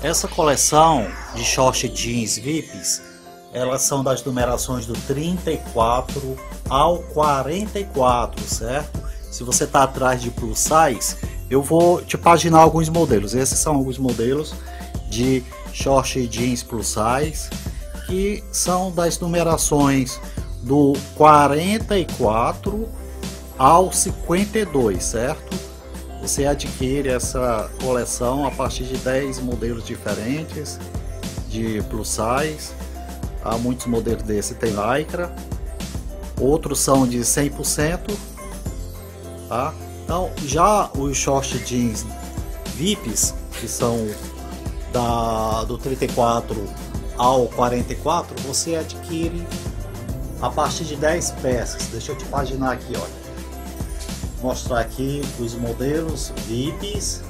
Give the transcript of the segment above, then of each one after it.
Essa coleção de short jeans VIPs, elas são das numerações do 34 ao 44, certo? Se você está atrás de plus size, eu vou te paginar alguns modelos. Esses são alguns modelos de short jeans plus size que são das numerações do 44 ao 52, certo? Você adquire essa coleção a partir de 10 modelos diferentes de plus size. Há muitos modelos desse tem lycra, outros são de 100%, tá? Então, já os short jeans VIPs, que são da do 34 ao 44, você adquire a partir de 10 peças. Deixa eu te paginar aqui, olha mostrar aqui os modelos VIPs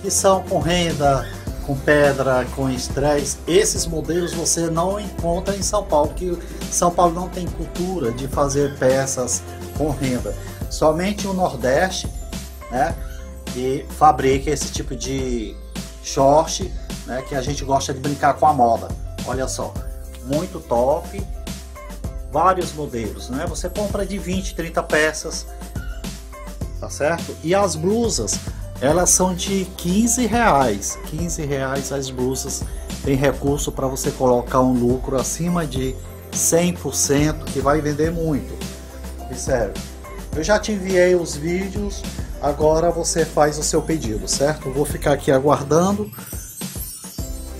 que são com renda, com pedra, com estresse. Esses modelos você não encontra em São Paulo, que São Paulo não tem cultura de fazer peças com renda. Somente o Nordeste, né, que fabrica esse tipo de short, né, que a gente gosta de brincar com a moda. Olha só, muito top. Vários modelos, né? Você compra de 20, 30 peças tá certo? E as blusas, elas são de 15 reais, 15 reais as blusas, tem recurso para você colocar um lucro acima de 100% que vai vender muito, e sério. Eu já te enviei os vídeos, agora você faz o seu pedido, certo? vou ficar aqui aguardando,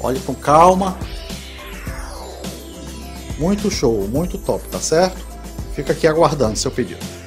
olhe com calma, muito show, muito top, tá certo? Fica aqui aguardando seu pedido.